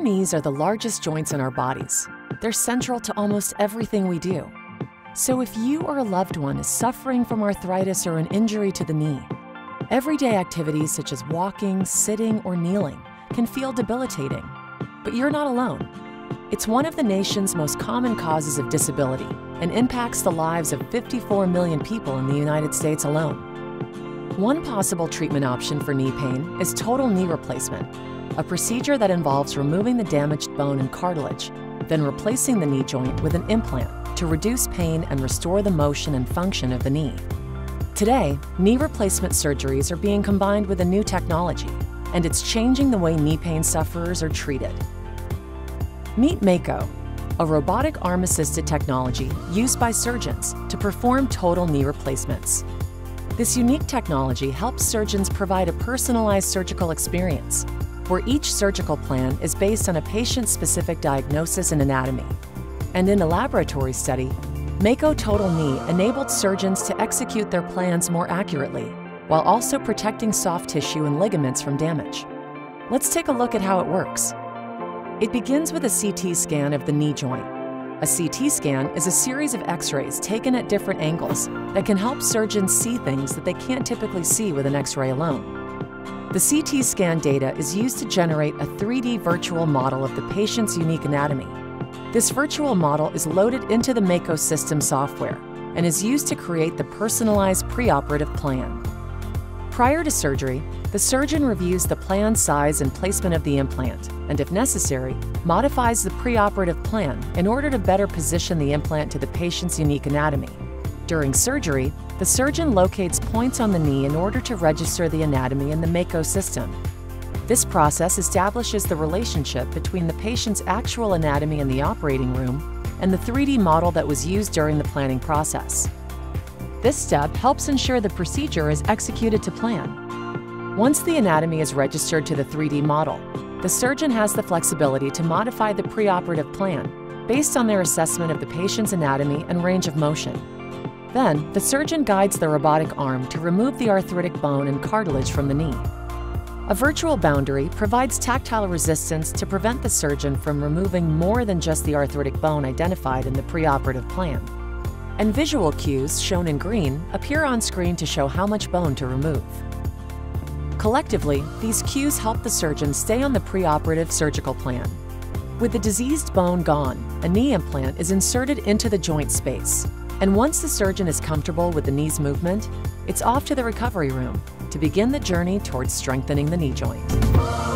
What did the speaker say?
knees are the largest joints in our bodies. They're central to almost everything we do. So if you or a loved one is suffering from arthritis or an injury to the knee, everyday activities such as walking, sitting, or kneeling can feel debilitating. But you're not alone. It's one of the nation's most common causes of disability and impacts the lives of 54 million people in the United States alone. One possible treatment option for knee pain is total knee replacement, a procedure that involves removing the damaged bone and cartilage, then replacing the knee joint with an implant to reduce pain and restore the motion and function of the knee. Today, knee replacement surgeries are being combined with a new technology, and it's changing the way knee pain sufferers are treated. Meet Mako, a robotic arm assisted technology used by surgeons to perform total knee replacements. This unique technology helps surgeons provide a personalized surgical experience where each surgical plan is based on a patient specific diagnosis and anatomy. And in a laboratory study, Mako Total Knee enabled surgeons to execute their plans more accurately while also protecting soft tissue and ligaments from damage. Let's take a look at how it works. It begins with a CT scan of the knee joint. A CT scan is a series of x rays taken at different angles that can help surgeons see things that they can't typically see with an x ray alone. The CT scan data is used to generate a 3D virtual model of the patient's unique anatomy. This virtual model is loaded into the Mako system software and is used to create the personalized preoperative plan. Prior to surgery, the surgeon reviews the plan size and placement of the implant, and if necessary, modifies the preoperative plan in order to better position the implant to the patient's unique anatomy. During surgery, the surgeon locates points on the knee in order to register the anatomy in the Mako system. This process establishes the relationship between the patient's actual anatomy in the operating room and the 3D model that was used during the planning process. This step helps ensure the procedure is executed to plan. Once the anatomy is registered to the 3D model, the surgeon has the flexibility to modify the preoperative plan based on their assessment of the patient's anatomy and range of motion. Then, the surgeon guides the robotic arm to remove the arthritic bone and cartilage from the knee. A virtual boundary provides tactile resistance to prevent the surgeon from removing more than just the arthritic bone identified in the preoperative plan. And visual cues, shown in green, appear on screen to show how much bone to remove. Collectively, these cues help the surgeon stay on the preoperative surgical plan. With the diseased bone gone, a knee implant is inserted into the joint space, and once the surgeon is comfortable with the knee's movement, it's off to the recovery room to begin the journey towards strengthening the knee joint.